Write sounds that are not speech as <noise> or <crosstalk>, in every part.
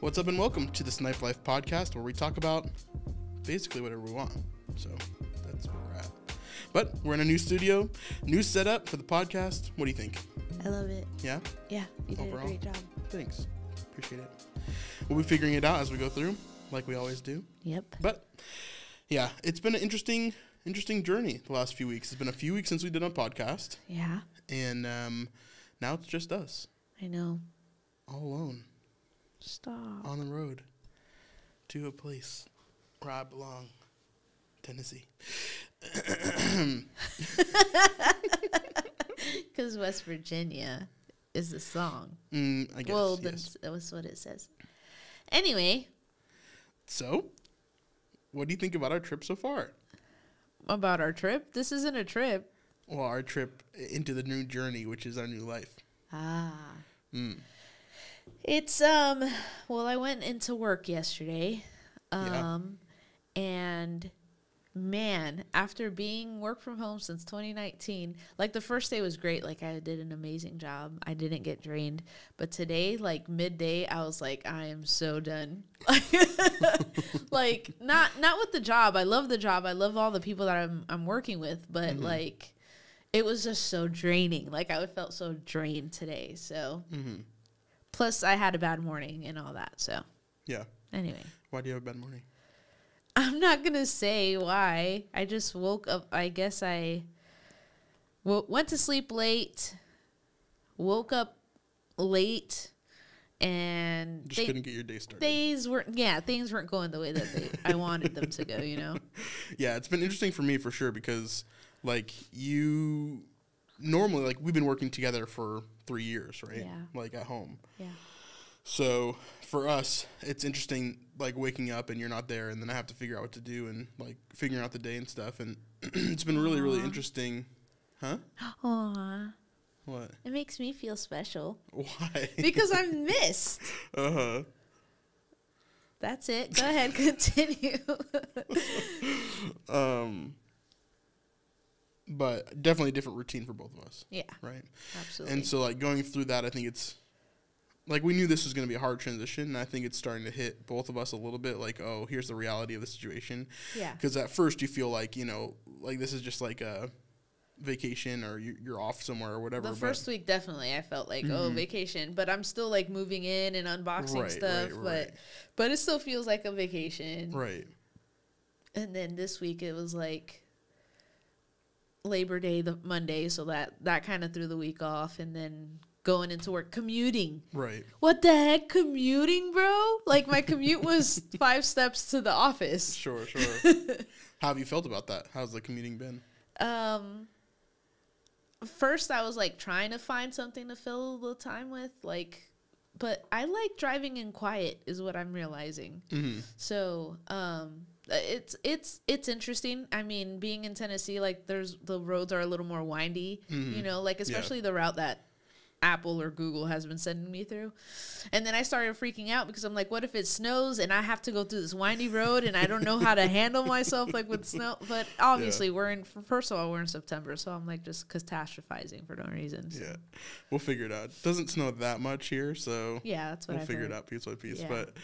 What's up and welcome to the Snipe Life podcast where we talk about basically whatever we want. So that's where we're at. But we're in a new studio, new setup for the podcast. What do you think? I love it. Yeah? Yeah, you did Overall? a great job. Thanks. Appreciate it. We'll be figuring it out as we go through, like we always do. Yep. But yeah, it's been an interesting interesting journey the last few weeks. It's been a few weeks since we did a podcast, Yeah, and um, now it's just us, I know. all alone, Stop. on the road to a place where I belong, Tennessee. <laughs> Because West Virginia is the song. Mm, I guess. well, yes. that's that was what it says. Anyway, So, what do you think about our trip so far? about our trip. This isn't a trip. Well, our trip into the new journey, which is our new life. Ah. Mm. It's um well I went into work yesterday. Yeah. Um and man, after being work from home since 2019, like the first day was great, like I did an amazing job. I didn't get drained, but today like midday I was like I am so done. <laughs> like not not with the job. I love the job. I love all the people that I'm I'm working with, but like it was just so draining. Like I felt so drained today. So hmm Plus, I had a bad morning and all that. So, Yeah. anyway, Why do you have a bad morning? I'm not going to say why. I just woke up. I guess I w- went to sleep late, woke up late, and Just they- couldn't get your day started. things weren't, yeah, things weren't going the way that they, I wanted them to go, you know? <laughs> yeah, it's been interesting for me for sure because like you normally like we've been working together for three years, right? Yeah. Like at home. Yeah. So for us, it's interesting like waking up and you're not there, and then I have to figure out what to do and like figuring out the day and stuff, and <clears throat> it's been really really interesting. Huh? Aw, What? it makes me feel special Why? <laughs> because I'm missed. uh huh. That's it. Go ahead, <laughs> continue. <laughs> Um. But definitely a different routine for both of us, yeah, right? absolutely. And so like going through that, I think it's like we knew this was going to be a hard transition, and I think it's starting to hit both of us a little bit. Like, oh, here's the reality of the situation. yeah. Because at first you feel like you know, like this is just like a vacation or you- you're off somewhere or whatever. The first week, definitely, I felt like oh Mhm. vacation, but I'm still like moving in and unboxing Right, stuff, right, but right. but it still feels like a vacation. right. And then this week it was like Labor Day, the Monday, so that that kind of threw the week off, and then going into work, commuting. Right. What the heck, commuting, bro? Like my commute was <laughs> five steps to the office. Sure. Sure. <laughs> How have you felt about that? How's the commuting been? Um, first I was like trying to find something to fill the time with, like, but I like driving in quiet, is what I'm realizing. Mm-hmm. So, um, it's it's it's interesting. I mean, being in Tennessee, like, there's the roads are a little more windy, Mhm. you know, like especially the route that Apple or Google has been sending me through. And then I started freaking out because I'm like, what if it snows and I have to go through this windy road and I don't know how to <laughs> handle myself like with snow? But obviously, we're in, first of all, we're in September. So I'm like just catastrophizing for no reason. So. Yeah. We'll figure it out. Doesn't snow that much here, so Yeah, that's what we'll I've figure heard. it out piece by piece. Yeah. But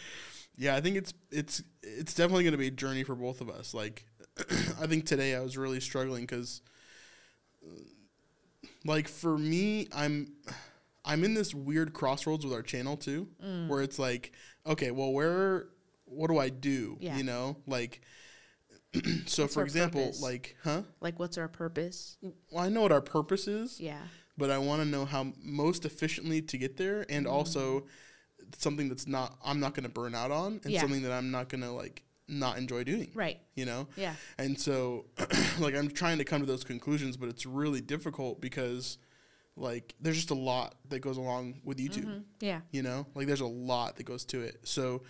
yeah, I think it's it's it's definitely going to be a journey for both of us. Like, <clears throat> I think today I was really struggling because, like, for me, I'm I'm in this weird crossroads with our channel too, Mm. where it's like, okay, well, where what do I do? Yeah. You know, like. <clears throat> so, What's for example, purpose? like, huh? Like, what's our purpose? Well, I know what our purpose is Yeah. but I want to know how most efficiently to get there, and Mm. also something that's not I'm not going to burn out on, and Yeah. something that I'm not going to like not enjoy doing. Right. You know, Yeah. and so <clears throat> like I'm trying to come to those conclusions, but it's really difficult because like there's just a lot that goes along with YouTube. Mhm. Yeah. You know, like there's a lot that goes to it. So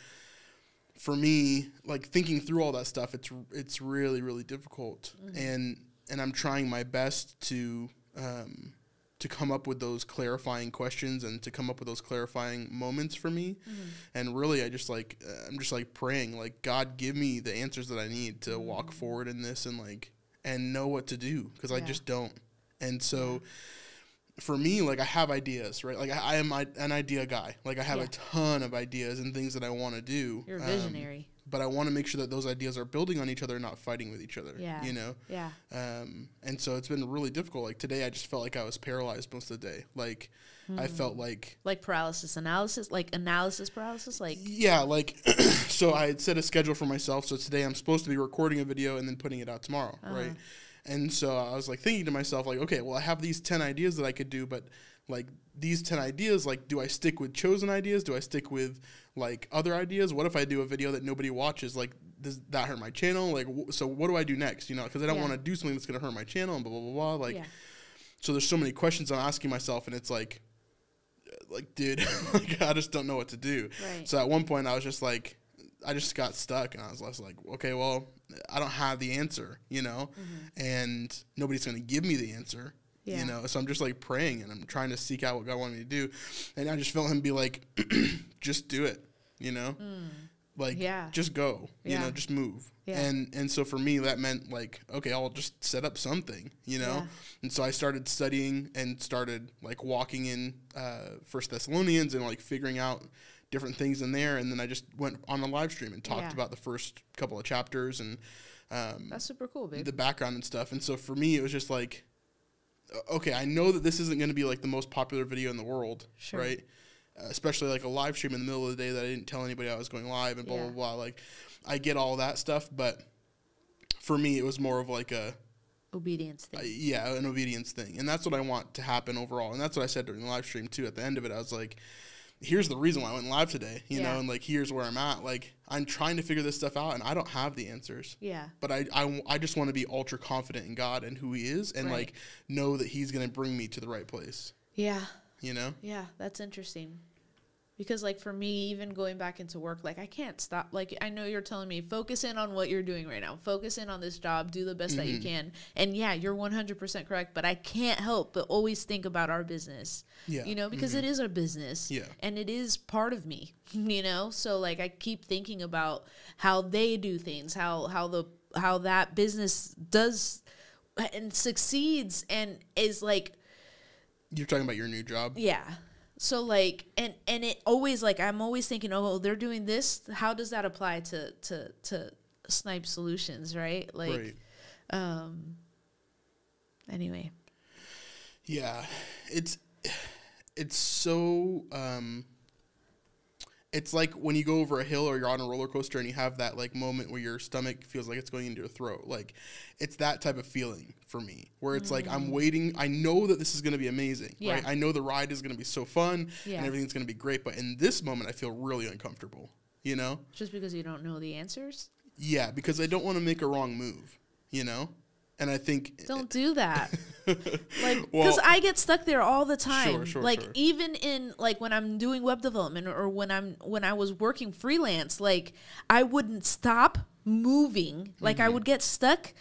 for me, like thinking through all that stuff, it's it's really really difficult, and and I'm trying my best to um, to come up with those clarifying questions and to come up with those clarifying moments for me. And really, I just like uh, I'm just like praying, like God, give me the answers that I need to walk forward in this and like and know what to do because I just don't. And so for me, like I have ideas, right? Like I, I am I, an idea guy. Like I have Yeah. a ton of ideas and things that I want to do. You're a um, visionary. But I want to make sure that those ideas are building on each other, and not fighting with each other. Yeah. You know. yeah. Um, and so it's been really difficult. Like today, I just felt like I was paralyzed most of the day. Like I Hmm. felt like Like paralysis analysis, like analysis paralysis, like yeah, like <clears throat> so I had set a schedule for myself. So today I'm supposed to be recording a video and then putting it out tomorrow, Uh-huh. right? And so I was like thinking to myself, like, okay, well I have these ten ideas that I could do, but like these ten ideas, like, do I stick with chosen ideas? Do I stick with like other ideas? What if I do a video that nobody watches? Like, does that hurt my channel? Like, wh- so what do I do next? You know, because I don't Yeah. want to do something that's gonna hurt my channel and blah blah blah blah. Like, yeah. so there's so many questions I'm asking myself, and it's like, uh, like, dude, <laughs> like, I just don't know what to do. Right. So at one point, I was just like, I just got stuck, and I was like, okay, well, I don't have the answer, you know, mm-hmm. and nobody's gonna give me the answer. Yeah. You know, so I'm just like praying and I'm trying to seek out what God wanted me to do, and I just felt Him be like, <clears throat> just do it, you know, like Mm. Yeah. just go, you Yeah. know, just move, Yeah. and and so for me that meant like, okay, I'll just set up something, you know, and so I started studying and started like walking in uh, First Thessalonians and like figuring out different things in there, and then I just went on a live stream and talked about the first couple of chapters and um, That's super cool, babe. the background and stuff. And so for me, it was just like, okay, I know that this isn't going to be like the most popular video in the world, Sure. right? Especially like a live stream in the middle of the day that I didn't tell anybody I was going live and blah Yeah. blah blah. Like, I get all that stuff, but for me, it was more of like a Obedience thing. uh, yeah, an obedience thing. And that's what I want to happen overall. And that's what I said during the live stream too. At the end of it, I was like, here's the reason why I went live today, you Yeah. know, and like, here's where I'm at. Like, I'm trying to figure this stuff out and I don't have the answers. yeah. But I, I, I just want to be ultra confident in God and who He is and Right. like know that He's going to bring me to the right place, Yeah. you know? Yeah, that's interesting. Because like for me, even going back into work, like I can't stop. Like I know you're telling me focus in on what you're doing right now. Focus in on this job. Do the best that Mm-hmm. you can. And yeah, you're 100% correct. But I can't help but always think about our business. Yeah. You know, because it is our business. Yeah. And it is part of me. <laughs> You know, so like I keep thinking about how they do things, how how the how that business does and succeeds and is like You're talking about your new job. yeah. So like and and it always like I'm always thinking, oh, they're doing this. How does that apply to to to Snipe Solutions, right? Like right. um anyway. Yeah, it's it's so um it's like when you go over a hill or you're on a roller coaster and you have that like moment where your stomach feels like it's going into your throat. Like it's that type of feeling for me where it's like I'm waiting. I know that this is going to be amazing, Mm. Yeah. right? I know the ride is going to be so fun Yeah. and everything's going to be great, but in this moment I feel really uncomfortable, you know? Just because you don't know the answers? Yeah, because I don't want to make a wrong move, you know? And I think Don't do that. <laughs> like Well- because i get stuck there all the time Sure, sure, like sure. even in like when i'm doing web development or when i'm when i was working freelance like i wouldn't stop moving like Mm-hmm. i would get stuck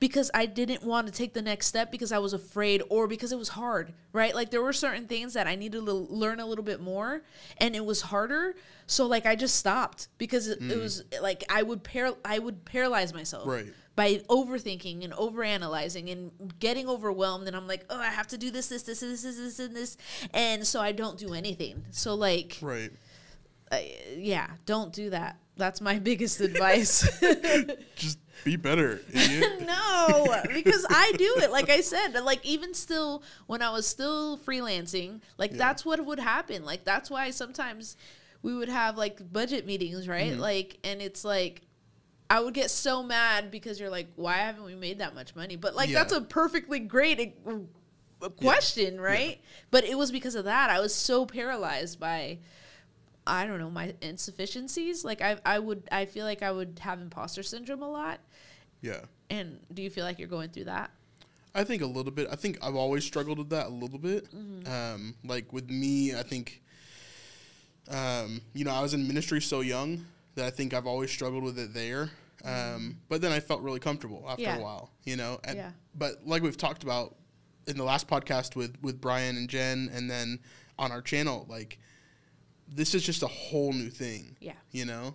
because i didn't want to take the next step because i was afraid or because it was hard right like there were certain things that i needed to learn a little bit more and it was harder so like i just stopped because it, it was like i would par- i would paralyze myself Mm. Right. By overthinking and overanalyzing and getting overwhelmed and I'm like, oh, I have to do this, this, this, this, this, this, and this, and so I don't do anything. So like, right. I- yeah, don't do that. That's my <laughs> biggest advice. <laughs> Just be better, <laughs> no, because I do it. Like I said, like even still, when I was still freelancing, like Yeah. that's what would happen. Like that's why sometimes we would have like budget meetings, right? Mm-hmm. Like, and it's like. I would get so mad because you're like, why haven't we made that much money? But like, Yeah. that's a perfectly great question, right? But it was because of that. I was so paralyzed by, I don't know, my insufficiencies. Like, I, I would, I feel like I would have imposter syndrome a lot. yeah. And do you feel like you're going through that? I think a little bit. I think I've always struggled with that a little bit. Mm-hmm. Um, like with me, I think, um, you know, I was in ministry so young that I think I've always struggled with it there. Um, but then I felt really comfortable after Mm-hmm. Yeah. a while, you know. And, Yeah. But like we've talked about in the last podcast with with Brian and Jen, and then on our channel, like this is just a whole new thing. Yeah. You know,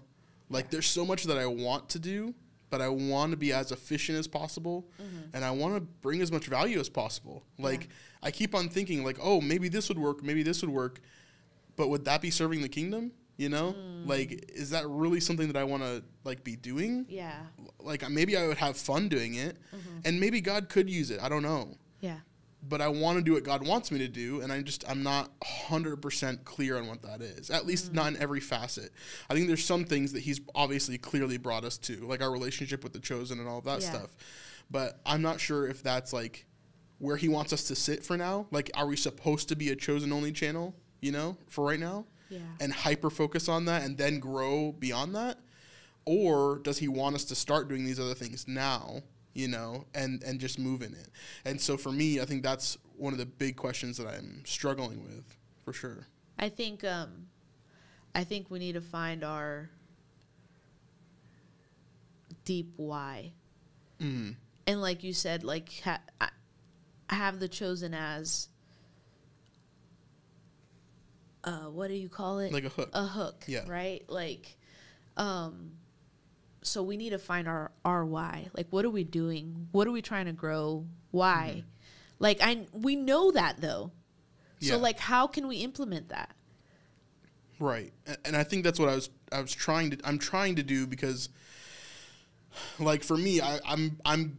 like there's so much that I want to do, but I want to be as efficient as possible and I want to bring as much value as possible. Like I keep on thinking like, "Oh, maybe this would work, maybe this would work." But would that be serving the kingdom? You know? Mm. Like is that really something that I want to like be doing? Yeah. Like maybe I would have fun doing it mm-hmm. and maybe God could use it. I don't know Yeah. but I want to do what God wants me to do, and I just I'm not hundred percent clear on what that is. At least mm. not in every facet. I think there's some things that He's obviously clearly brought us to, like our relationship with the chosen and all that Yeah. stuff. But I'm not sure if that's like where He wants us to sit for now. Like, are we supposed to be a chosen only channel? You know, for right now, Yeah. and hyper focus on that, and then grow beyond that, or does He want us to start doing these other things now? you know, and and just move in it. And so for me, I think that's one of the big questions that I'm struggling with, for sure. I think um I think we need to find our deep why. Mm. And like you said, like ha- have the chosen as uh what do you call it? Like a hook. a hook, Yeah. right? Like um so we need to find our our why. Like what are we doing? What are we trying to grow? Why? Like I we know that though. So Yeah. like how can we implement that? Right. And I think that's what I was I was trying to I'm trying to do because like for me, I, I'm I'm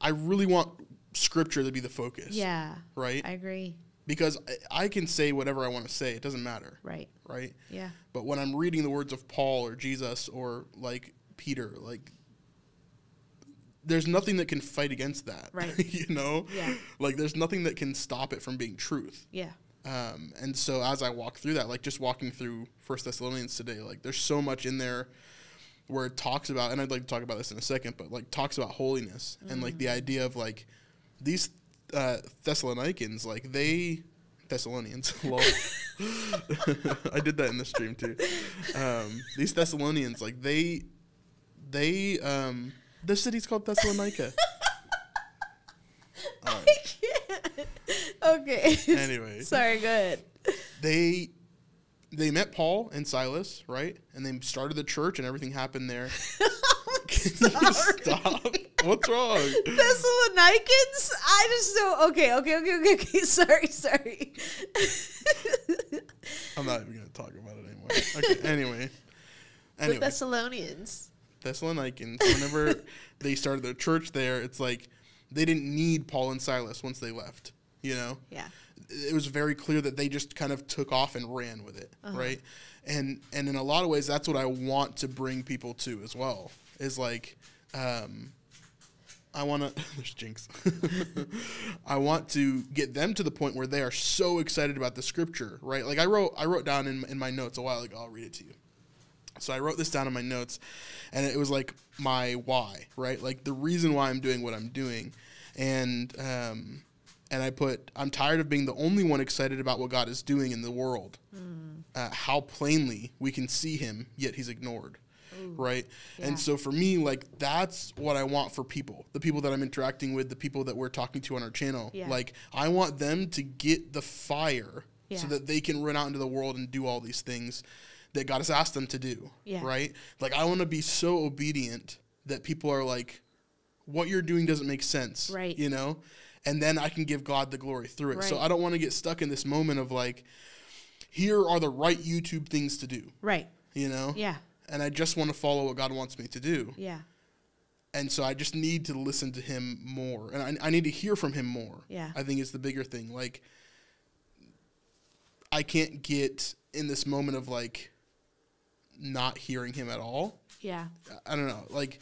I really want scripture to be the focus. Yeah. Right? I agree. Because I, I can say whatever I want to say. It doesn't matter. Right. Right? Yeah. But when I'm reading the words of Paul or Jesus or like Peter, like there's nothing that can fight against that. <laughs> Right. you know? Yeah. Like there's nothing that can stop it from being truth. Yeah. Um, and so as I walk through that, like just walking through First Thessalonians today, like there's so much in there where it talks about, and I'd like to talk about this in a second, but like talks about holiness and like the idea of like these uh, Thessalonians, like they Thessalonians, <laughs> lol. <laughs> I did that in the stream too. Um, these Thessalonians, like they, they, um, the city's called Thessalonica. <laughs> All right. Okay. Anyway. Sorry, go ahead. they they met Paul and Silas, right? And they started the church and everything happened there. <laughs> Oh <laughs> Can you stop? What's wrong? Thessalonians? I just so okay, okay, okay, okay, okay. <laughs> Sorry, sorry. I'm not even gonna talk about it anymore. Okay, anyway. The Anyway, Thessalonians. Thessalonians, whenever they started their church there, it's like they didn't need Paul and Silas once they left. You know? Yeah. It was very clear that they just kind of took off and ran with it, Uh-huh. right? And and in a lot of ways, that's what I want to bring people to as well. Is like, um, I want to. <laughs> there's Jinx. <laughs> I want to get them to the point where they are so excited about the scripture, right? Like I wrote, I wrote down in in my notes a while ago. I'll read it to you. So I wrote this down in my notes, and it was like my why, right? Like the reason why I'm doing what I'm doing, and um, and I put I'm tired of being the only one excited about what God is doing in the world. Uh, how plainly we can see Him, yet He's ignored, right? Yeah. And so for me, like that's what I want for people, the people that I'm interacting with, the people that we're talking to on our channel. Yeah. Like I want them to get the fire Yeah. so that they can run out into the world and do all these things that God has asked them to do. Yeah. Right? Like I want to be so obedient that people are like, what you're doing doesn't make sense. Right. You know? And then I can give God the glory through it. So I don't want to get stuck in this moment of like, here are the right YouTube things to do. Right. You know? Yeah. And I just want to follow what God wants me to do. Yeah. And so I just need to listen to him more. And I, I need to hear from him more. Yeah. I think is the bigger thing. Like, I can't get in this moment of like not hearing him at all. Yeah. I don't know. Like,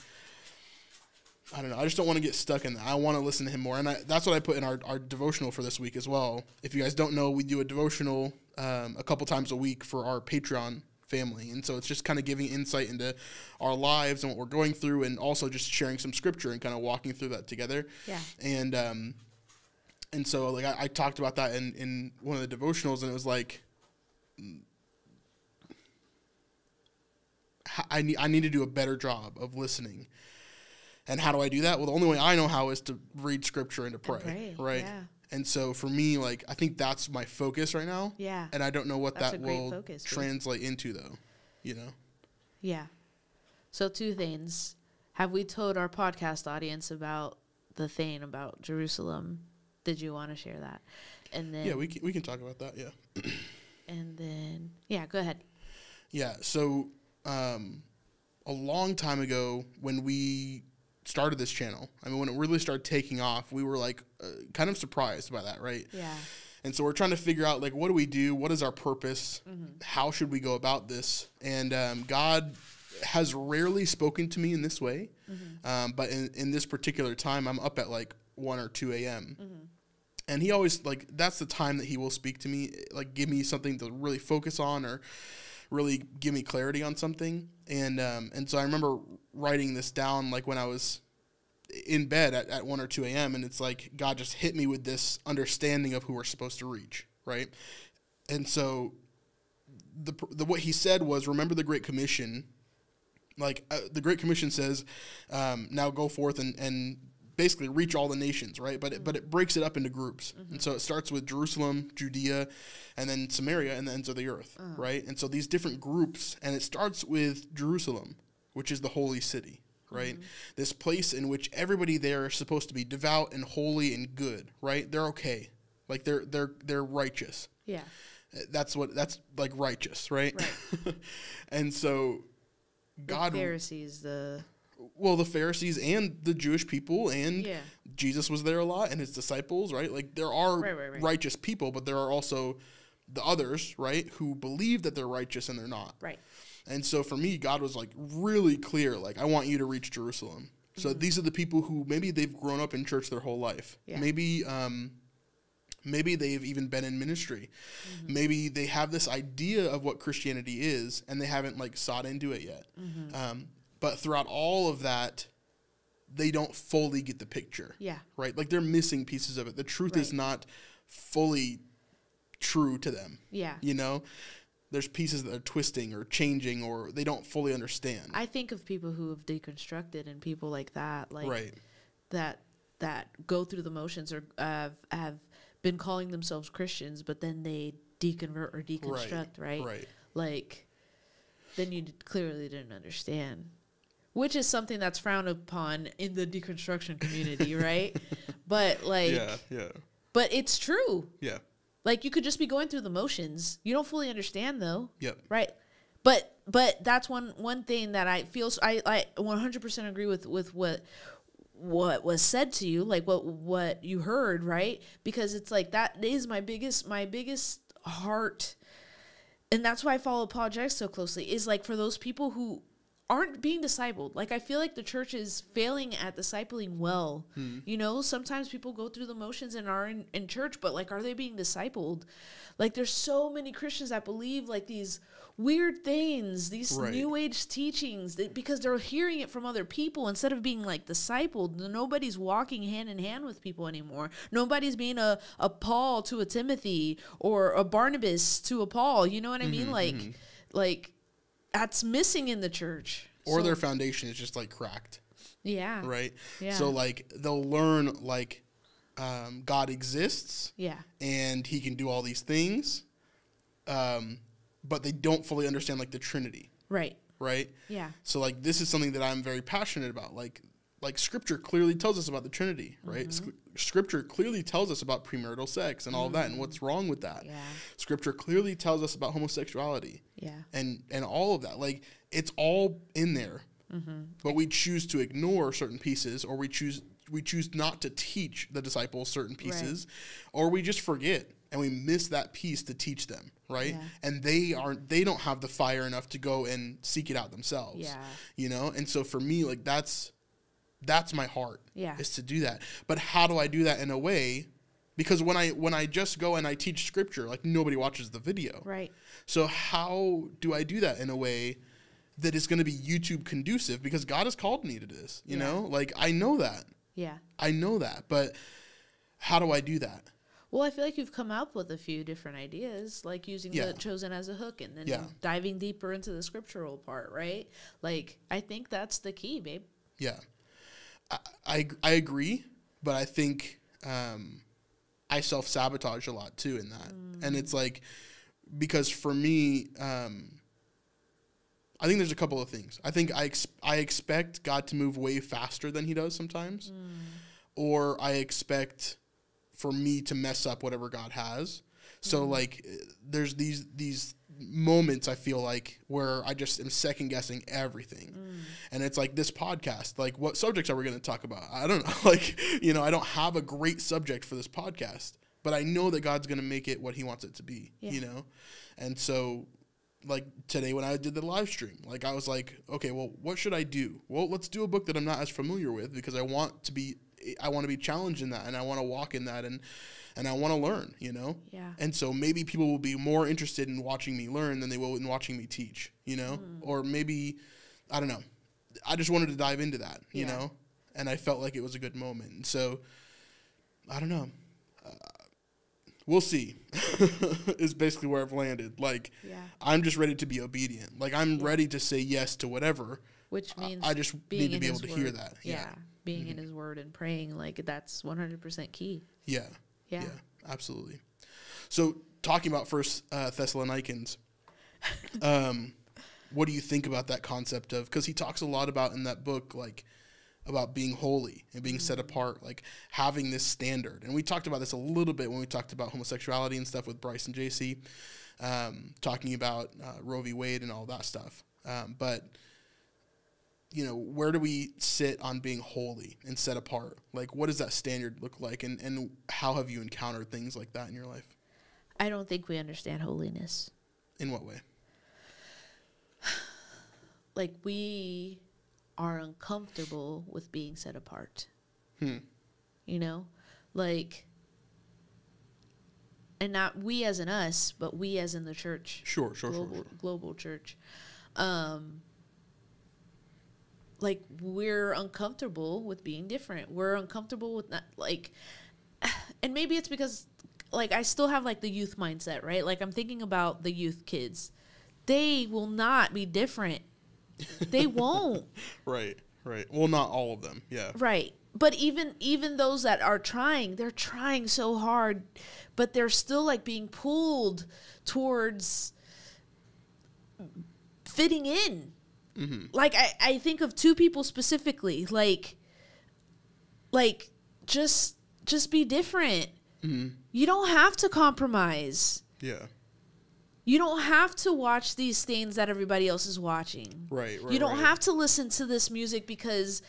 I don't know. I just don't want to get stuck in that. I want to listen to him more. And I, that's what I put in our, our devotional for this week as well. If you guys don't know, we do a devotional um, a couple times a week for our Patreon family. And so it's just kind of giving insight into our lives and what we're going through and also just sharing some scripture and kind of walking through that together. Yeah. And, um, and so like I, I talked about that in, in one of the devotionals and it was like, I need, I need to do a better job of listening. And how do I do that? Well, the only way I know how is to read scripture and to pray, pray, right? yeah. And so for me, like I think that's my focus right now. Yeah. And I don't know what That's that will focus, translate into though. You know? Yeah. So two things. have we told our podcast audience about the thing about Jerusalem? Did you want to share that? And then Yeah, we can, we can talk about that. Yeah. <clears throat> and then yeah, go ahead. Yeah. So, um, a long time ago, when we started this channel, I mean, when it really started taking off, we were like uh, kind of surprised by that, right? Yeah. And so we're trying to figure out like, what do we do? What is our purpose? How should we go about this? And um, God has rarely spoken to me in this way, um, but in, in this particular time, I'm up at like one or two a.m. And he always like that's the time that he will speak to me, like give me something to really focus on or really give me clarity on something. And um, and so I remember writing this down like when I was in bed at, at 1 or 2 a.m. and it's like God just hit me with this understanding of who we're supposed to reach, right? And so the, the what he said was remember the great commission like uh, the great commission says um, now go forth and, and basically reach all the nations right? But it, but it mm-hmm. breaks it up into groups. And mm-hmm. so it starts with jerusalem judea and then samaria and the ends of the earth mm. right? And so these different groups and it starts with jerusalem which is the holy city right? Mm-hmm. This place in which everybody there is supposed to be devout and holy and good right? They're okay. Like they're they're they're righteous. Yeah. Eh, that's what that's like righteous right, Right. <laughs> and so god the Pharisees, the well the pharisees and the jewish people and Yeah. jesus was there a lot and his disciples right? Like there are Right, right, right. righteous people but there are also the others right who believe that they're righteous and they're not. Right. and so for me god was like really clear like i want you to reach jerusalem. So these are the people who maybe they've grown up in church their whole life. Yeah. maybe um maybe they've even been in ministry. Maybe they have this idea of what christianity is and they haven't like sought into it yet. Um, but throughout all of that they don't fully get the picture. Yeah. right? Like they're missing pieces of it. The truth is not fully true to them. Yeah. you know? There's pieces that are twisting or changing or they don't fully understand. I think of people who have deconstructed and people like that, like right. that that go through the motions or uh, have been calling themselves Christians, but then they deconvert or deconstruct, right? right. Like, then you d- clearly didn't understand, which is something that's frowned upon in the deconstruction community, <laughs> right? But like, yeah yeah but it's true. yeah Like, you could just be going through the motions. You don't fully understand though. yep right but but that's one one thing that i feel i i 100% agree with with what what was said to you like what what you heard right because it's like that is my biggest my biggest heart and that's why i follow apologetics so closely is like for those people who aren't being discipled. Like i feel like the church is failing at discipling well. Hmm. You know sometimes people go through the motions and are in, in church but like are they being discipled? Like there's so many christians that believe like these weird things these Right. new age teachings that, because they're hearing it from other people instead of being like discipled. Nobody's walking hand in hand with people anymore. Nobody's being a, a paul to a timothy or a barnabas to a paul. You know what i mean? Mm-hmm, like mm-hmm. like that's missing in the church. Or So- their foundation is just like cracked. Yeah. Right? Yeah. so like they'll learn like um, god exists yeah. and he can do all these things um, but they don't fully understand like the trinity. Right. Right? Yeah. So like this is something that i'm very passionate about. Like like scripture clearly tells us about the trinity right Mm-hmm. Sc- scripture clearly tells us about premarital sex and all of that and what's wrong with that Mm-hmm. yeah scripture clearly tells us about homosexuality yeah and and all of that like it's all in there Mm-hmm. but we choose to ignore certain pieces or we choose we choose not to teach the disciples certain pieces or we just forget and we miss that piece to teach them right Yeah. and they aren't they don't have the fire enough to go and seek it out themselves Yeah. you know and so for me like that's that's my heart Yeah. is to do that but how do i do that in a way because when i when i just go and i teach scripture like nobody watches the video right so how do I do that in a way that is going to be YouTube conducive? Because God has called me to this. You Yeah. know, like I know that, yeah I know that, but how do I do that? Well, I feel like you've come up with a few different ideas, like using Yeah. the chosen as a hook and then Yeah. diving deeper into the scriptural part, right? Like, I think that's the key, babe. Yeah, I I, I agree, but I think um, I self sabotage a lot too in that, and it's like because for me. Um, I think there's a couple of things. I think I ex- I expect God to move way faster than He does sometimes, or I expect for me to mess up whatever God has. So like, eh, there's these these moments I feel like where I just am second guessing everything, and it's like this podcast. Like, what subjects are we going to talk about? I don't <laughs> know. Like, you know, I don't have a great subject for this podcast, but I know that God's going to make it what He wants it to be. Yeah. You know, and so like today when I did the live stream, like I was like, okay, well, what should I do? Well, let's do a book that I'm not as familiar with because I want to be, I want to be challenged in that, and I want to walk in that, and and I want to learn, you know. Yeah. And so maybe people will be more interested in watching me learn than they will in watching me teach, you know. Or maybe, I don't know. I just wanted to dive into that, you Yeah. know, and I felt like it was a good moment. And so, I don't know. Uh, we'll see. <laughs> is basically where I've landed. Like, Yeah. I'm just ready to be obedient. Like I'm ready to say yes to whatever. Which I- means I just need to be able to hear that. Yeah. Yeah. Being in his word and praying, like that's 100% key. Yeah. Yeah. absolutely. So talking about First uh, Thessalonians, <laughs> um, what do you think about that concept of? Because he talks a lot about in that book, like about being holy and being set apart, like having this standard. And we talked about this a little bit when we talked about homosexuality and stuff with Bryce and JC, um, talking about uh, Roe v. Wade and all that stuff. Um, but you know, where do we sit on being holy and set apart? Like, what does that standard look like, and and how have you encountered things like that in your life? I don't think we understand holiness. In what way? <sighs> Like we are uncomfortable with being set apart. Hmm. You know? Like and not we as in us, but we as in the church. Sure, sure, sure. global sure. global church. Um like we're uncomfortable with being different. We're uncomfortable with not like <sighs> and maybe it's because like I still have like the youth mindset, right? Like I'm thinking about the youth kids. They will not be different. They <laughs> won't. Right, right. Well, not all of them. Yeah. Right. But even even those that are trying, they're trying so hard, but they're still like being pulled towards fitting in. Mm-hmm. Like I, I think of two people specifically, like like just just be different. Mm-hmm. You don't have to compromise. Yeah. You don't have to watch these things that everybody else is watching. Right, right. you don't right. have to listen to this music because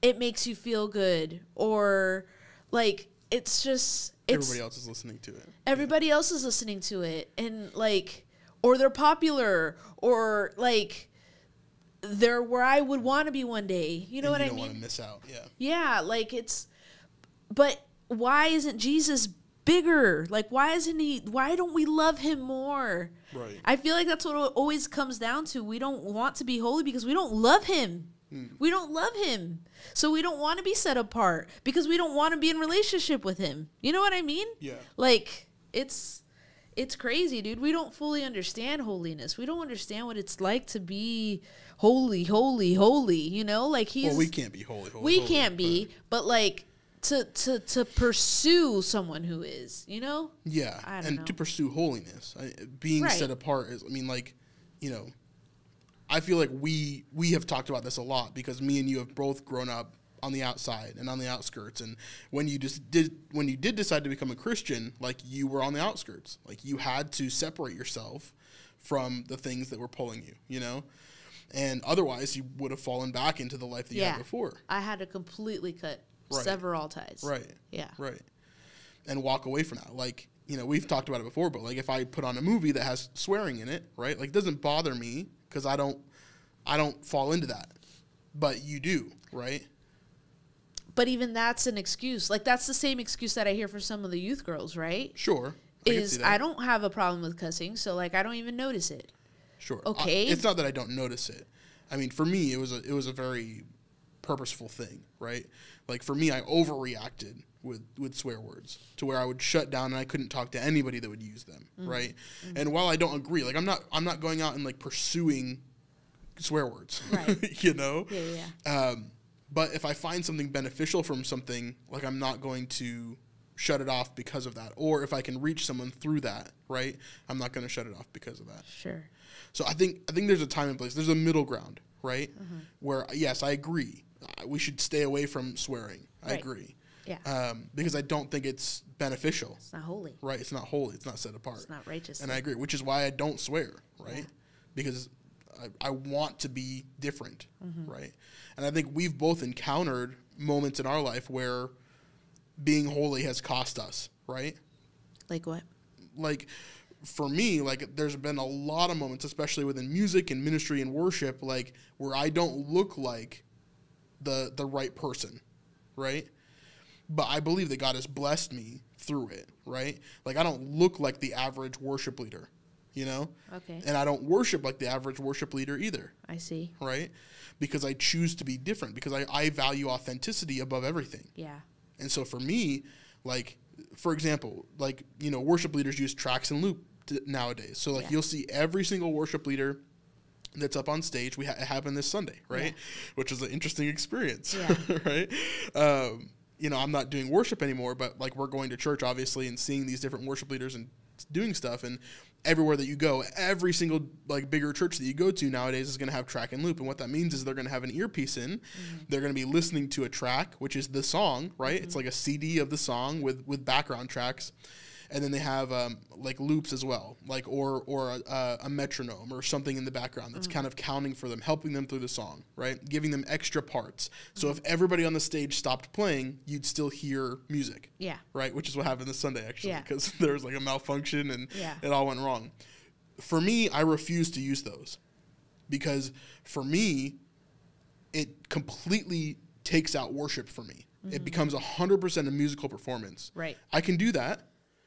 it makes you feel good or like it's just it's Everybody else is listening to it. everybody else is listening to it and like or they're popular or like they're where I would want to be one day. You know And what you I don't mean? want to miss out. Yeah. Yeah, like it's but why isn't Jesus bigger? Like why isn't he why don't we love him more? Right. I feel like that's what it always comes down to. We don't want to be holy because we don't love him. Hmm. We don't love him. So we don't want to be set apart because we don't want to be in relationship with him. You know what I mean? Yeah. Like it's it's crazy, dude. We don't fully understand holiness. We don't understand what it's like to be holy, holy, holy, you know? Like he's Well, we can't be holy. holy we holy, can't be, but like to to to pursue someone who is, you know? yeah. And know. to pursue holiness, I, being Right. set apart is. I mean, like, you know, I feel like we we have talked about this a lot because me and you have both grown up on the outside and on the outskirts and when you just did when you did decide to become a christian like you were on the outskirts like you had to separate yourself from the things that were pulling you you know and otherwise you would have fallen back into the life that you had before I had to completely cut Right. sever all ties. right Yeah. right and walk away from that like you know we've talked about it before but like if i put on a movie that has swearing in it right like it doesn't bother me because i don't i don't fall into that but you do right But even that's an excuse. Like that's the same excuse that I hear for some of the youth girls, right? sure I Is. I don't have a problem with cussing, so like I don't even notice it. Sure. Okay. I- it's not that I don't notice it. I mean, for me, it was a it was a very purposeful thing, right? Like for me, I overreacted with with swear words to where I would shut down and I couldn't talk to anybody that would use them, Mm-hmm. right? And while I don't agree, like I'm not I'm not going out and like pursuing swear words, <laughs> Right. you know. Yeah. yeah. Um, but if I find something beneficial from something, like I'm not going to shut it off because of that. Or if I can reach someone through that, right? I'm not going to shut it off because of that. Sure. So I think I think there's a time and place. There's a middle ground, right? Mm-hmm. Where yes, I agree. Uh, We should stay away from swearing. I agree. Yeah. Um, because I don't think it's beneficial, it's not holy. right? It's not holy. It's not set apart. It's not righteous. and I agree, which is why I don't swear, right? Yeah. Because I, I want to be different, Mm-hmm. right? And I think we've both encountered moments in our life where being holy has cost us, right? like what? Like for me, like there's been a lot of moments, especially within music and ministry and worship, like where I don't look like the the right person, right? But I believe that God has blessed me through it, right? Like I don't look like the average worship leader, you know? Okay. And I don't worship like the average worship leader either, I see. right? Because I choose to be different, because I, I value authenticity above everything. Yeah. And so for me, like, for example, like, you know, worship leaders use tracks and loop nowadays. So, like, Yeah. you'll see every single worship leader that's up on stage. We ha- it happened this Sunday, right? Which was an interesting experience, Yeah. <laughs> right? Um, you know, I'm not doing worship anymore, but like we're going to church obviously and seeing these different worship leaders and doing stuff. And everywhere that you go, every single like bigger church that you go to nowadays is going to have track and loop. And what that means is they're going to have an earpiece in. Mm-hmm. They're going to be listening to a track, which is the song, right? It's mm-hmm. like a CD of the song with with background tracks. And then they have um, like loops as well, like or or a, a metronome or something in the background that's kind of counting for them, helping them through the song, right? Giving them extra parts. So if everybody on the stage stopped playing, you'd still hear music Yeah. right? Which is what happened this Sunday actually, Yeah. because <laughs> there was like a malfunction and Yeah. it all went wrong. For me, I refuse to use those because for me, it completely takes out worship for me. It becomes hundred percent a musical performance. Right. I can do that,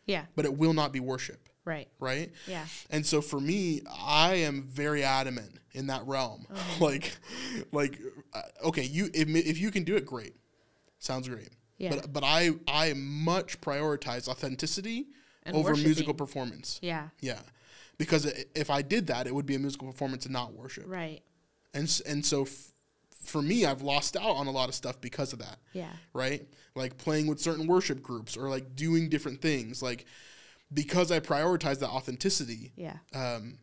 Yeah. but it will not be worship, Right. right? Yeah. And so for me, I am very adamant in that realm. <laughs> like, like, uh, okay, you if, if you can do it, great, sounds great. Yeah. But but I I much prioritize authenticity And over worshiping. musical performance. Yeah. Yeah, because if I did that, it would be a musical performance and not worship. Right. And and so f- for me, I've lost out on a lot of stuff because of that Yeah. right? Like playing with certain worship groups or like doing different things. Like because I prioritize that authenticity, Yeah. um,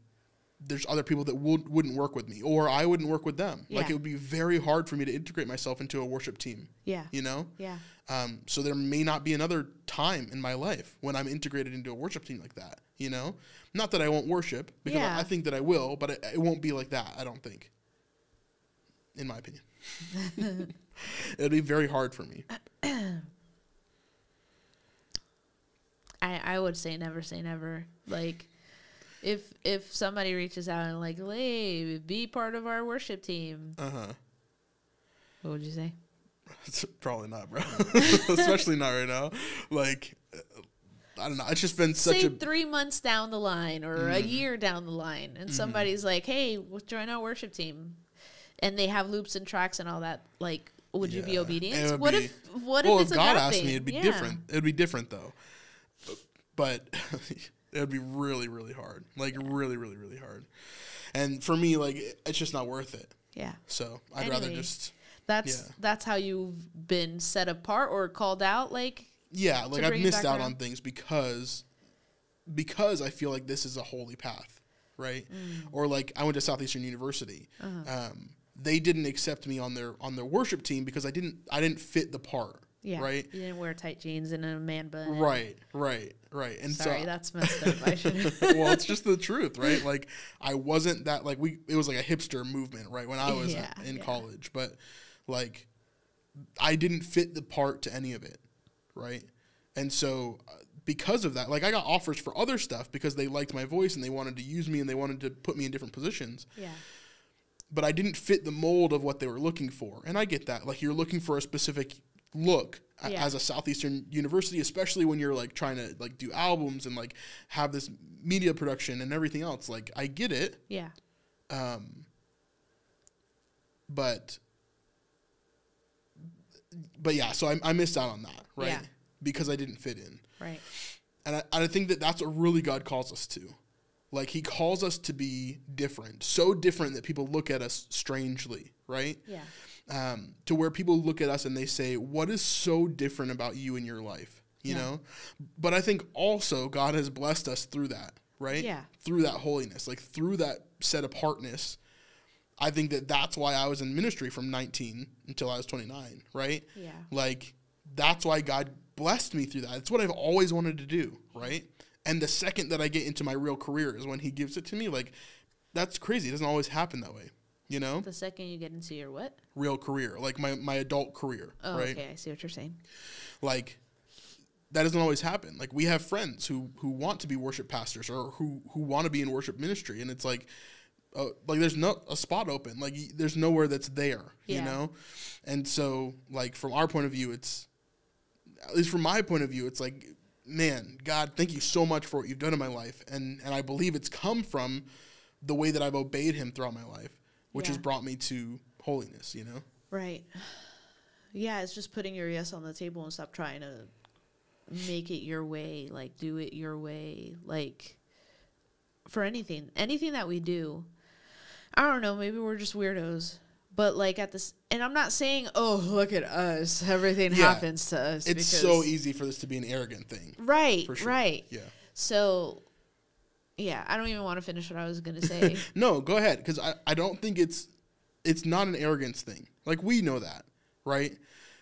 there's other people that would, wouldn't work with me or I wouldn't work with them. Yeah. Like it would be very hard for me to integrate myself into a worship team, Yeah. you know? Yeah. Um, so there may not be another time in my life when I'm integrated into a worship team like that, you know? Not that I won't worship because Yeah. I, I think that I will, but it, it won't be like that, I don't think. In my opinion. <laughs> It'd be very hard for me. <clears throat> I, I would say never say never. Like if if somebody reaches out and like, hey, be part of our worship team, Uh huh. what would you say? It's <laughs> probably not, bro. <laughs> Especially not right now. Like, uh, I don't know. It's just been such say a. Mm-hmm. three months down the line or a year down the line, and somebody's like, "Hey, join our worship team," and they have loops and tracks and all that. Like, would you be obedient? would What be- if what well, if if it's a God God asked thing? me, it'd be Yeah. different. It'd be different though. But <laughs> it would be really, really hard. Like really, really, really hard. And for me, like it's just not worth it. Yeah, So I'd rather just that's Yeah. that's how you've been set apart or called out. Like, yeah, like I've missed out around. on things because because I feel like this is a holy path, right? Mm. Or like I went to Southeastern University. Uh-huh. Um, they didn't accept me on their on their worship team because I didn't I didn't fit the part. yeah, Right. You didn't wear tight jeans and a man bun. Right. Right. Right. And Sorry, so that's messed up. I <laughs> should. <laughs> <laughs> well, it's just the truth, right? Like I wasn't that like we it was like a hipster movement, right? When I was Yeah, in yeah. college, but like I didn't fit the part to any of it, right? And so uh, because of that, like I got offers for other stuff because they liked my voice and they wanted to use me and they wanted to put me in different positions, yeah. But I didn't fit the mold of what they were looking for. And I get that. Like you're looking for a specific look Yeah. as a southeastern university especially when you're like trying to like do albums and like have this media production and everything else like i get it Yeah. um but but yeah so i, I missed out on that right Yeah. because i didn't fit in Right. and I, I think that that's what really god calls us to like he calls us to be different so different that people look at us strangely right Yeah. um, to where people look at us and they say, "What is so different about you in your life?" you Yeah. know? But I think also God has blessed us through that, right? Yeah. Through that holiness, like through that set apartness. I think that that's why I was in ministry from 19 until I was 29, right? Yeah. Like that's why God blessed me through that. It's what I've always wanted to do, right? And the second that I get into my real career is when he gives it to me. Like that's crazy. It doesn't always happen that way, you know? The second you get into your what? Real career, like my my adult career, Oh, right? okay. I see what you're saying. like that doesn't always happen like we have friends who who want to be worship pastors or who who want to be in worship ministry and it's like uh, like there's no a spot open like y- there's nowhere that's there you know and so like from our point of view it's at least from my point of view it's like man god thank you so much for what you've done in my life and and i believe it's come from the way that i've obeyed him throughout my life which has brought me to holiness you know Right. Yeah, it's just putting your yes on the table and stop trying to make it your way, like do it your way, like for anything, anything that we do. I don't know, maybe we're just weirdos. But like at this and I'm not saying, "Oh, look at us. Everything Yeah. happens to us." it's so easy for this to be an arrogant thing Right, sure right. yeah So yeah, I don't even want to finish what I was going to say. <laughs> No, go ahead, because I, I don't think it's it's not an arrogance thing. Like we know that, right?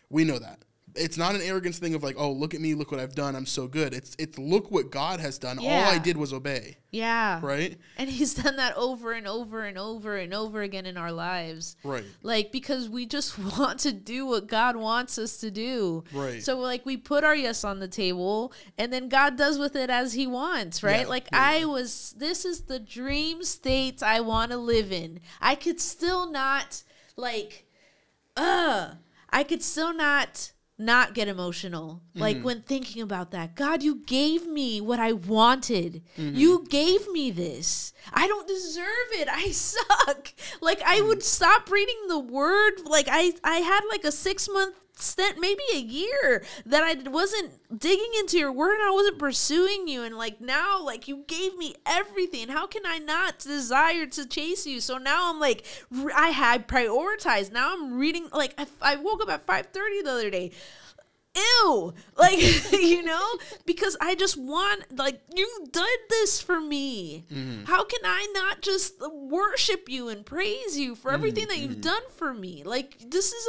We know that. It's not an arrogance thing of like, oh, look at me, look what I've done, I'm so good. It's it's look what God has done. All I did was obey, yeah. right? And he's done that over and over and over and over again in our lives. Right. Like because we just <laughs> want to do what God wants us to do. Right. So like we put our yes on the table and then God does with it as he wants, right? Yeah, like yeah, I was this is the dream state I want to live in. I could still not like uh I could still not not get emotional like Mm-hmm. when thinking about that god you gave me what i wanted Mm-hmm. you gave me this i don't deserve it i <laughs> suck like i Mm. would stop reading the word like i i had like a six month stint maybe a year that i wasn't digging into your word and i wasn't pursuing you. And like now like you gave me everything. How can i not desire to chase you? So now i'm like I had prioritized. Now i'm reading like i, I woke up at 5.30 the other day ew. Like <laughs> you know? Because i just want like you did this for me. Mm-hmm. How can i not just worship you and praise you for everything that mm-hmm. you've done for me? Like this is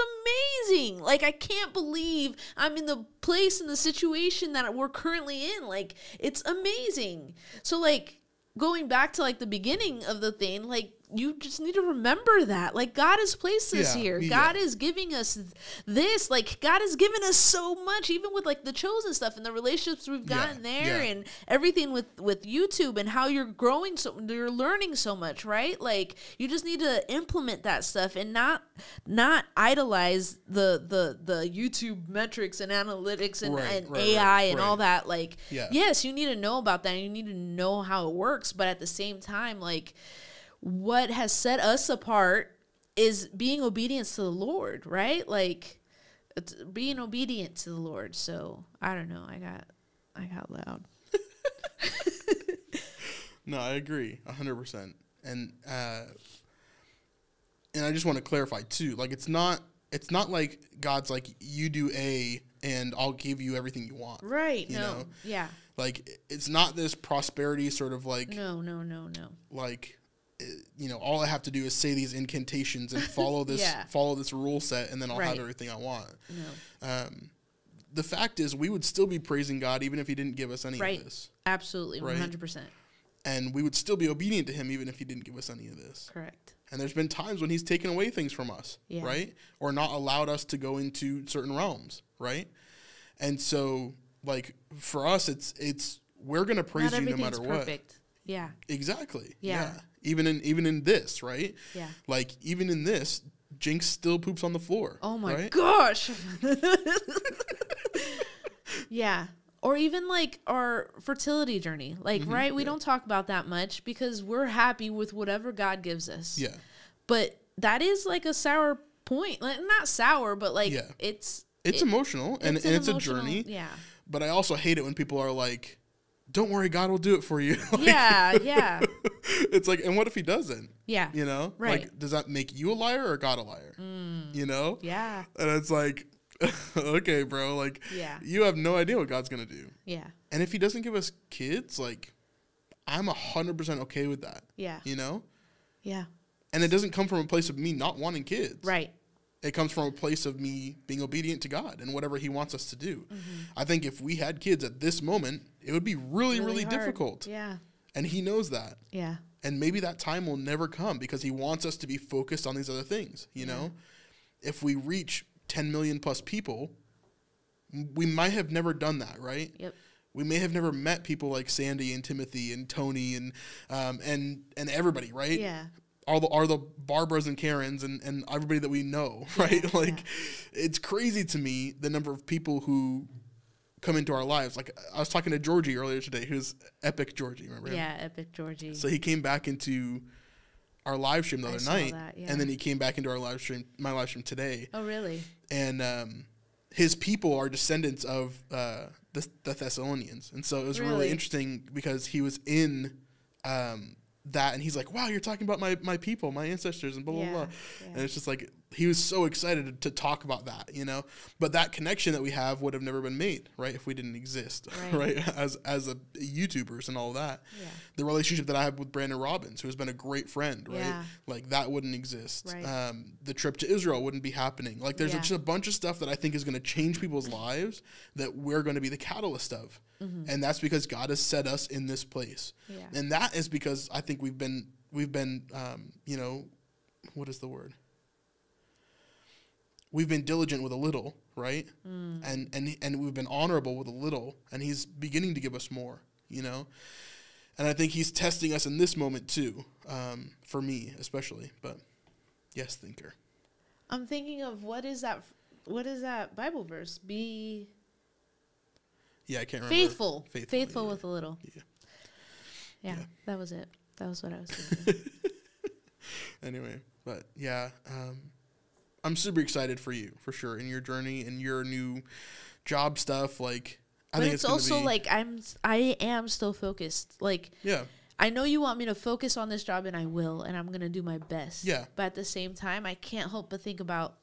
amazing. Like i can't believe i'm in the place and the situation that we're currently in. Like it's amazing. So like going back to like the beginning of the thing like you just need to remember that. Like god has placed us Yeah, here. yeah. god is giving us this. Like god has given us so much even with like the chosen stuff and the relationships we've Yeah, gotten there yeah. and everything with with youtube and how you're growing so you're learning so much right? Like you just need to implement that stuff and not not idolize the the the youtube metrics and analytics and, Right, and right, ai right, and all that. Like yes you need to know about that and you need to know how it works but at the same time like what has set us apart is being obedience to the Lord, right? Like it's being obedient to the Lord. So I don't know. I got I got loud. <laughs> No, I agree, hundred percent. And uh, and I just want to clarify too. Like, it's not it's not like God's like you do A and I'll give you everything you want. Right. You no. know? Yeah. Like, it's not this prosperity sort of like No, no, no, no. like you know all I have to do is say these incantations and follow <laughs> this Yeah. follow this rule set and then I'll have everything I want. No. Um, the fact is, we would still be praising God even if He didn't give us any Right. of this, Absolutely. Right. One hundred percent. and we would still be obedient to Him even if He didn't give us any of this. Correct. And there's been times when He's taken away things from us, Yeah. right, or not allowed us to go into certain realms, right. And so, like for us, it's it's we're gonna praise Not you no matter what. Yeah. Exactly. Yeah. Even in even in this, right? Yeah. Like even in this, Jinx still poops on the floor. Oh my right? gosh. yeah. Or even like our fertility journey. Like, Mm-hmm. right? We don't talk about that much because we're happy with whatever God gives us. Yeah. But that is like a sour point. Like not sour, but like Yeah. it's It's it- emotional and, an and it's a journey. Yeah. But I also hate it when people are like, "Don't worry, God will do it for you." <laughs> Like, Yeah, yeah. <laughs> it's like, and what if He doesn't? Yeah. You know, Right. Mm. Like, does that make you a liar or God a liar? You know. Yeah. And it's like, <laughs> okay, bro. Like, Yeah. you have no idea what God's gonna do. Yeah. And if He doesn't give us kids, like, I'm hundred percent okay with that. Yeah. You know. Yeah. And it doesn't come from a place of me not wanting kids. Right. It comes from a place of me being obedient to God and whatever He wants us to do. Mm-hmm. I think if we had kids at this moment, it would be really, really, hard. difficult. Yeah. And He knows that. Yeah. And maybe that time will never come because He wants us to be focused on these other things. You know, if we reach 10 million plus people, we might have never done that, right? Yep. We may have never met people like Sandy and Timothy and Tony and um, and and everybody, right? Yeah. all the are the Barbaras and Karens and, and everybody that we know, <laughs> right? Yeah, like it's crazy to me the number of people who come into our lives. Like I was talking to Georgie earlier today, who's Epic Georgie, remember him? Yeah. Epic Georgie. So he came back into our live stream the I other night, that, yeah. and then he came back into our live stream, my live stream today, oh, really? and um, his people are descendants of uh, the, the Thessalonians, and so it was really, Really? interesting because he was in um, that, and he's like, "Wow, you're talking about my my people, my ancestors, and blah blah Yeah, blah," yeah. and it's just like he was so excited to talk about that, you know. But that connection that we have would have never been made, right, if we didn't exist, <laughs> Right. right, as as a YouTubers and all that. Yeah. The relationship that I have with Brandon Robbins, who has been a great friend, right? Yeah. Like that wouldn't exist. Right. Um, the trip to Israel wouldn't be happening. Like there's just a bunch of stuff that I think is going to change people's lives that we're going to be the catalyst of, and that's because God has set us in this place, Yeah. and that is because I think we've been we've been um, you know what is the word we've been diligent with a little right and and and we've been honorable with a little and he's beginning to give us more you know and i think he's testing us in this moment too um, for me especially but yes thinker I'm thinking of what is that? What is that Bible verse? Be yeah i can't remember faithful. Faithful, Faithful, yeah. with a little. Yeah. Yeah, Yeah. that was it. That was what I was <laughs> thinking. anyway but yeah um, i'm super excited for you for sure in your journey and your new job stuff like i but think it's, it's, also like I'm. I am still focused. Like yeah I know you want me to focus on this job, and I will, and I'm gonna do my best. Yeah. But at the same time, I can't help but think about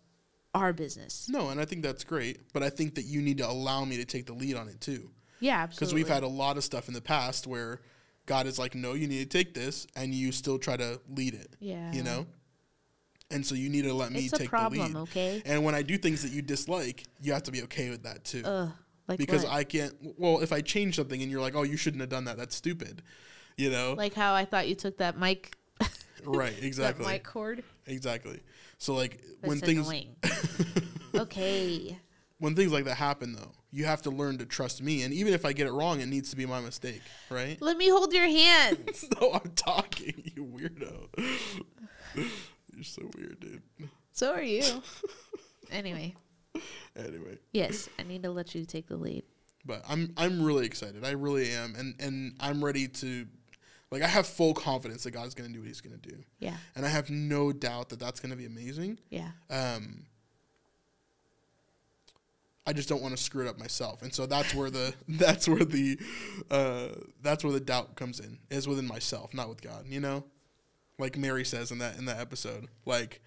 our business. no and i think that's great but i think that you need to allow me to take the lead on it too Yeah, absolutely. because we've had a lot of stuff in the past where God is like, no, you need to take this, and you still try to lead it. Yeah. You know. And so you need to let me It's a take problem, the lead. okay? And when I do things that you dislike, you have to be okay with that too. Ugh. Like because what? I can't. Well, if I change something and you're like, oh, you shouldn't have done that. That's stupid. You know. like how I thought you took that mic, <laughs> right. Exactly. that mic cord. Exactly. So like when things <laughs> okay. when things like that happen though, you have to learn to trust me. And even if I get it wrong, it needs to be my mistake. Right. Let me hold your hands. <laughs> No, I'm talking, you weirdo. <laughs> You're so weird, dude. so are you. Anyway, Anyway, yes, I need to let you take the lead. but I'm I'm really excited. I really am, and and I'm ready to, like, I have full confidence that God's gonna do what He's gonna do, Yeah. and I have no doubt that that's gonna be amazing. Yeah. Um, I just don't want to screw it up myself, and so that's where the <laughs> that's where the uh, that's where the doubt comes in is within myself, not with God. You know, like Mary says in that in that episode, like,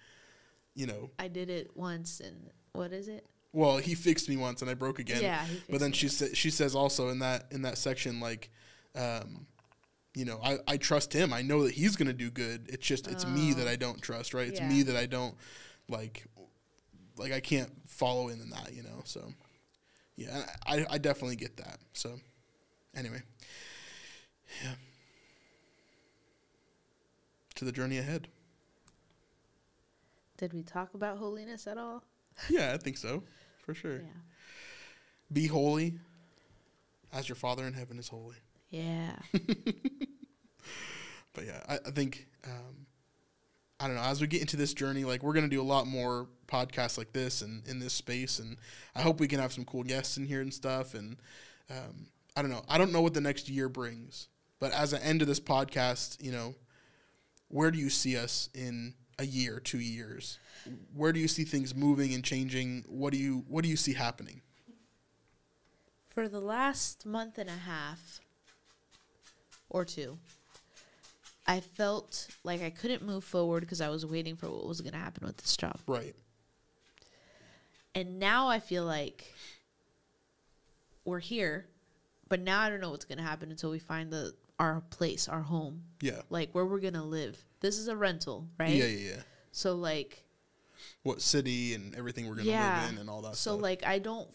you know, I did it once and what is it? well, he fixed me once and I broke again. Yeah, but then she said she says also in that in that section like, um, you know, I, I trust him. I know that he's gonna do good. It's just it's me oh. that I don't trust. Right? It's me Oh. That I don't like. Like I can't follow in in that. You know. So, yeah, I I definitely get that. So, anyway, yeah. To the journey ahead. Did we talk about holiness at all? Yeah, I think so, for sure. Yeah. Be holy, as your Father in heaven is holy. Yeah. <laughs> But yeah, I, I think um, I don't know. As we get into this journey, like we're gonna do a lot more podcasts like this and in this space, and I hope we can have some cool guests in here and stuff. And um, I don't know. I don't know what the next year brings, but as an end of this podcast, you know, where do you see us in a year, two years? Where do you see things moving and changing? What do you What do you see happening? For the last month and a half or two, I felt like I couldn't move forward because I was waiting for what was going to happen with this job. Right. And now I feel like we're here, but now I don't know what's going to happen until we find the our place, our home, Yeah. like where we're going to live. This is a rental, right? Yeah, yeah, yeah. So like What city and everything we're gonna yeah. live in and all that so stuff. like I don't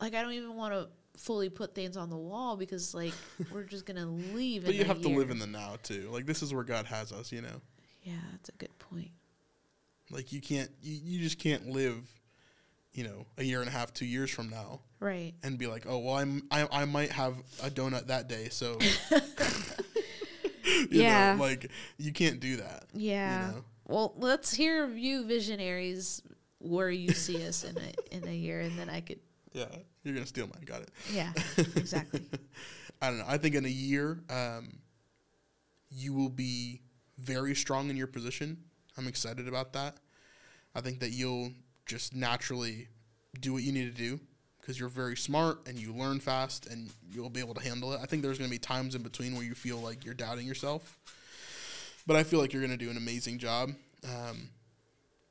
like I don't even want to fully put things on the wall because like <laughs> we're just going to leave but you have to live in the now too. Like this is where God has us, you know. Yeah, that's a good point. Like you can't, you, you just can't live, you know, a year and a half, two years from now, Right. and be like, oh well, I'm I, I might have a donut that day, so. <laughs> <laughs> you Yeah. Know, like you can't do that. Yeah. know? Well, let's hear you visionaries where you see us in a in a year and then I could Yeah, you're gonna steal mine. Got it. yeah, exactly. <laughs> I don't know. I think in a year, um, you will be very strong in your position. I'm excited about that. I think that you'll just naturally do what you need to do because you're very smart and you learn fast and you'll be able to handle it. I think there's going to be times in between where you feel like you're doubting yourself, but I feel like you're going to do an amazing job. Um,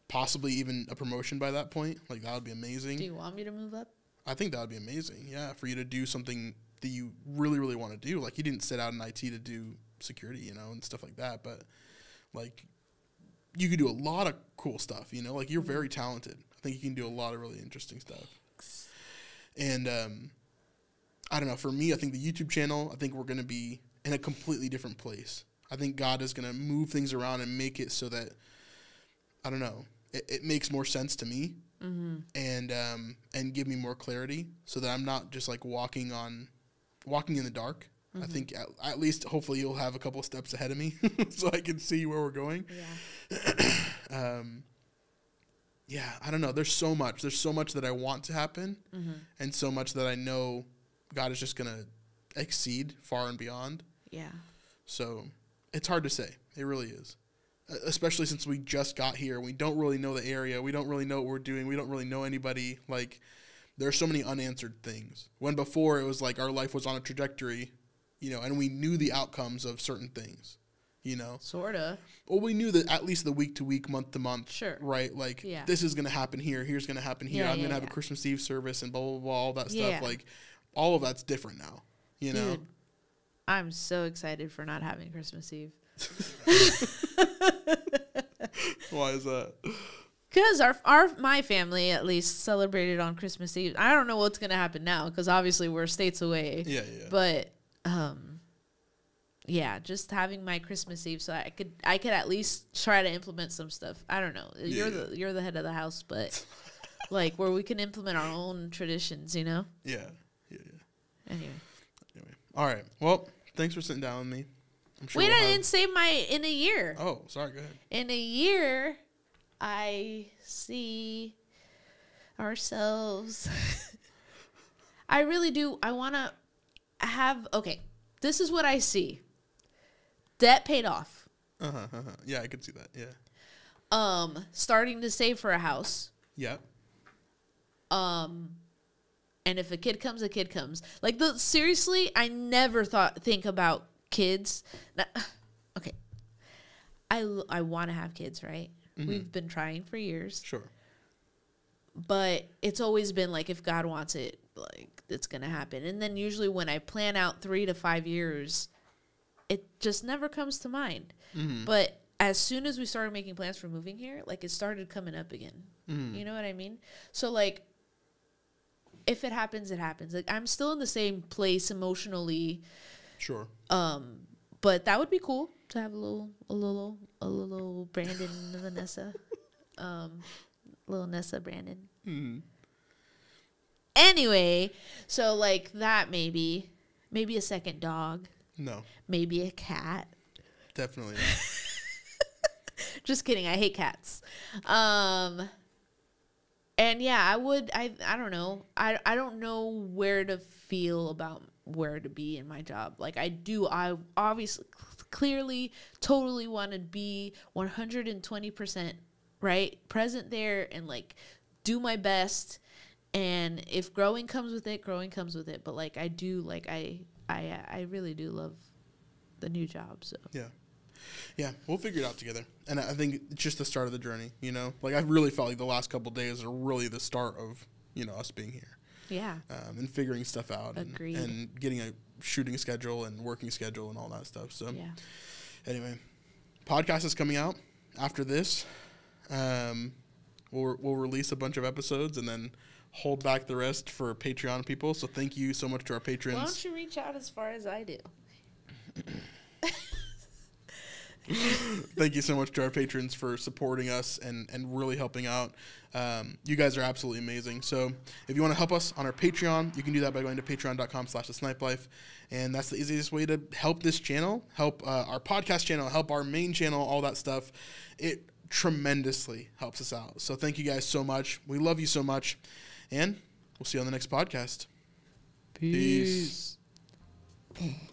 possibly even a promotion by that point. Like that would be amazing. Do you want me to move up? I think that would be amazing. Yeah, for you to do something that you really, really want to do. Like you didn't sit out in IT to do security, you know, and stuff like that. But like you could do a lot of cool stuff. You know, like you're very talented. I think you can do a lot of really interesting stuff. And um, I don't know. For me, I think the YouTube channel. I think we're going to be in a completely different place. I think God is going to move things around and make it so that I don't know. It, it makes more sense to me and um, and give me more clarity so that I'm not just like walking on walking in the dark. I think at, at least hopefully you'll have a couple steps ahead of me <laughs> so I can see where we're going. Yeah. <clears throat> Um, yeah, I don't know. There's so much. There's so much that I want to happen, and so much that I know God is just gonna exceed far and beyond. Yeah. So it's hard to say. It really is. Especially since we just got here. We don't really know the area. We don't really know what we're doing. We don't really know anybody. Like, there are so many unanswered things. When before it was like our life was on a trajectory, you know, and we knew the outcomes of certain things, you know. Sorta. Well, we knew that at least the week to week, month to month, Sure. right? Like, Yeah. this is going to happen here. Here's going to happen here. Yeah, I'm going to have yeah. a Christmas Eve service and blah, blah, blah, all that Yeah. stuff. Like, all of that's different now, you know? I'm so excited for not having Christmas Eve. Why is that? Cause our our my family at least celebrated on Christmas Eve. I don't know what's gonna happen now because obviously we're states away. Yeah, yeah. But um, yeah, just having my Christmas Eve so I could I could at least try to implement some stuff. I don't know. You're Yeah. the you're the head of the house, but <laughs> like where we can implement our own traditions. You know. yeah, yeah, yeah. Anyway, Anyway, all right. Well, thanks for sitting down with me. Sure wait, we'll I have- didn't say my in a year. Oh, sorry. Go ahead. in a year, I see ourselves. <laughs> I really do. I want to have. Okay, this is what I see. Debt paid off. Uh huh. Uh-huh. Yeah, I could see that. Yeah. Um, starting to save for a house. Yeah. Um, and if a kid comes, a kid comes. Like the seriously, I never thought think about kids. <sighs> Okay. I, I want to have kids, right? Mm-hmm. We've been trying for years. Sure. but it's always been like if God wants it, like it's gonna happen. And then usually when I plan out three to five years, it just never comes to mind. Mm-hmm. But as soon as we started making plans for moving here, like it started coming up again. Mm-hmm. You know what I mean? So like, if it happens, it happens. Like I'm still in the same place emotionally, Sure. um, but that would be cool to have a little, a little, a little Brandon and Vanessa, <laughs> um, little Nessa Brandon. Mhm. Anyway, so like that maybe, maybe a second dog, No, maybe a cat. definitely <laughs> not. Just kidding. I hate cats. Um, and yeah, I would. I I don't know. I I don't know where to feel about where to be in my job. Like I do. I obviously clearly totally want to be one hundred and twenty percent right present there and like do my best. And if growing comes with it, growing comes with it. But like I do, like I I uh, I really do love the new job. So yeah. Yeah, we'll figure it out together. And I think it's just the start of the journey, you know? Like, I really felt like the last couple days are really the start of, you know, us being here Yeah. um, and figuring stuff out and, and getting a shooting schedule and working schedule and all that stuff. So, Yeah. anyway, podcast is coming out after this. Um, we'll, we'll release a bunch of episodes and then hold back the rest for Patreon people. So, thank you so much to our patrons. Why don't you reach out as far as I do? <laughs> thank you so much to our patrons for supporting us and, and really helping out. Um, you guys are absolutely amazing. So if you want to help us on our Patreon, you can do that by going to patreon.com slash the snipe life. And that's the easiest way to help this channel, help uh, our podcast channel, help our main channel, all that stuff. It tremendously helps us out. So thank you guys so much. We love you so much. And we'll see you on the next podcast. Peace. Peace.